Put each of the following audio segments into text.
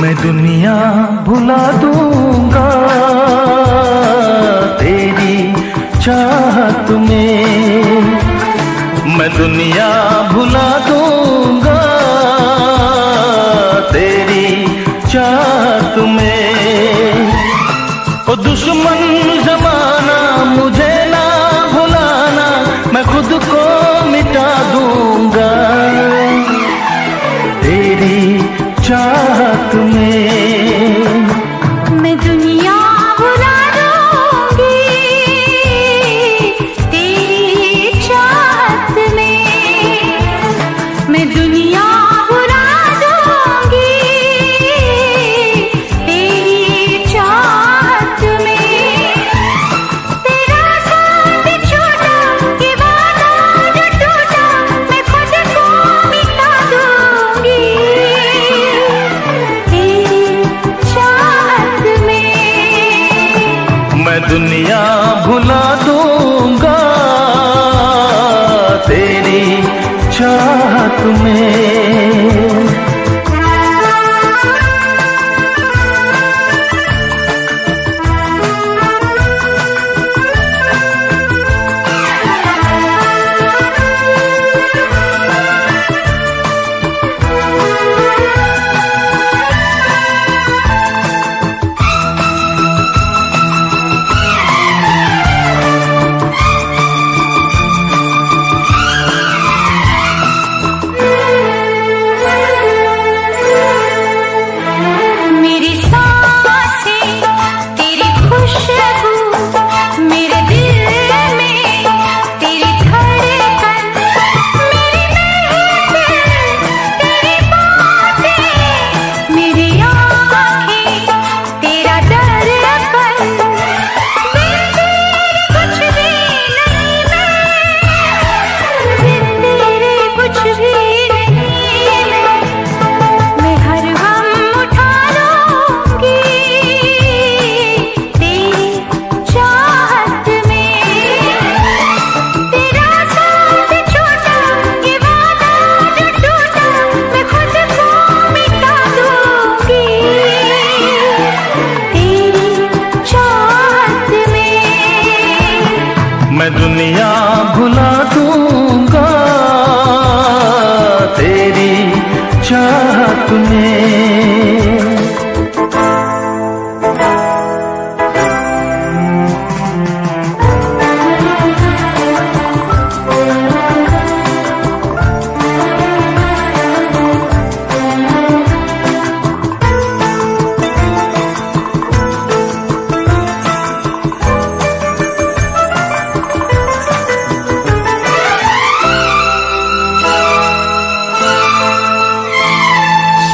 मैं दुनिया भुला दूँगा। तेरी चाहत में मैं दुनिया भुला दूँगा। तेरी चाहत में ओ दुश्मन जमाना मुझे ना भुलाना, मैं खुद को मिटा दूँगा। तेरी में। मैं दुनिया बुला दूँगी तेरी चाहत में। मैं दुनिया दुनिया भुला दूँगा। तेरी चाहत में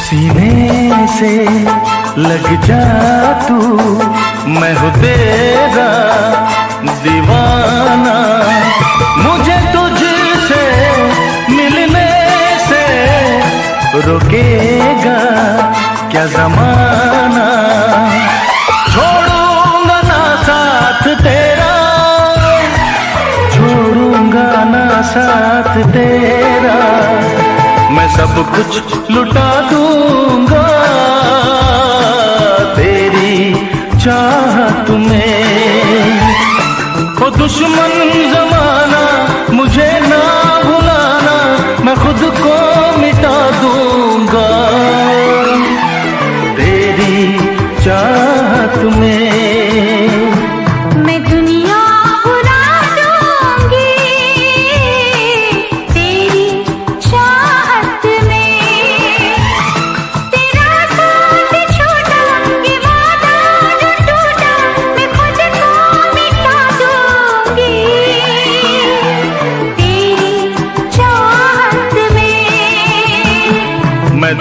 सीने से लग जा तू, मैं हूँ तेरा दीवाना। मुझे तुझसे मिलने से रुकेगा क्या जमाना? छोड़ूँगा ना साथ तेरा, छोड़ूँगा ना साथ तेरा। सब कुछ लुटा दूँगा। तेरी चाहत में ओ दुश्मन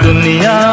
दुनिया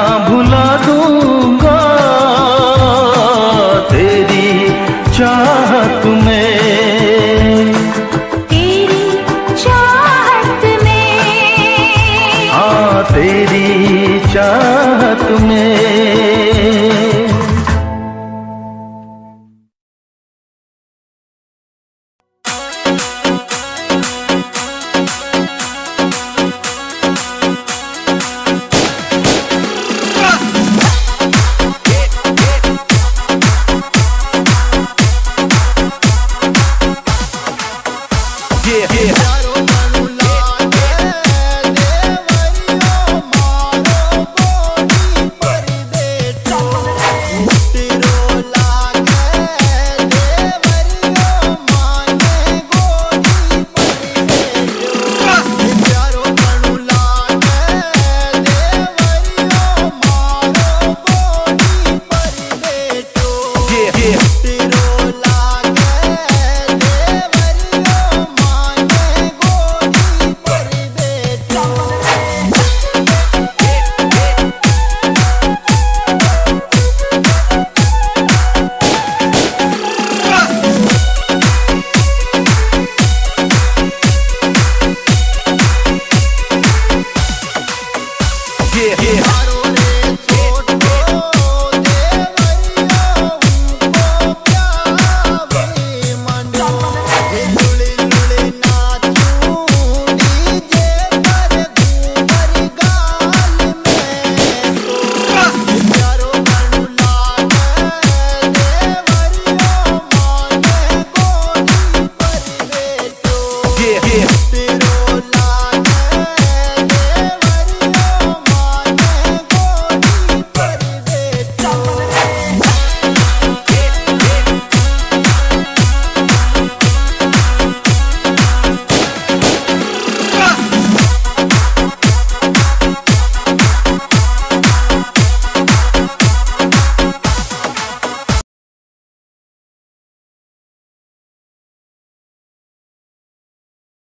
I don't